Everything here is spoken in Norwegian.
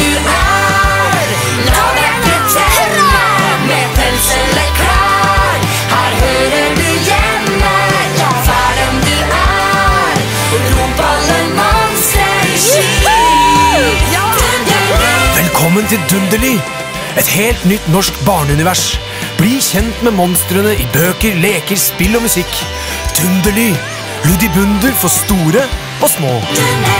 du er. La deg med klær. Her hører du hjemme, ja, du er. Rop alle Velkommen til Dunderly! Et helt nytt norsk barneunivers. Bli kjent med monstrene i bøker, leker, spill og musikk. Dunderly! ludibunder for store og små. Dunderly.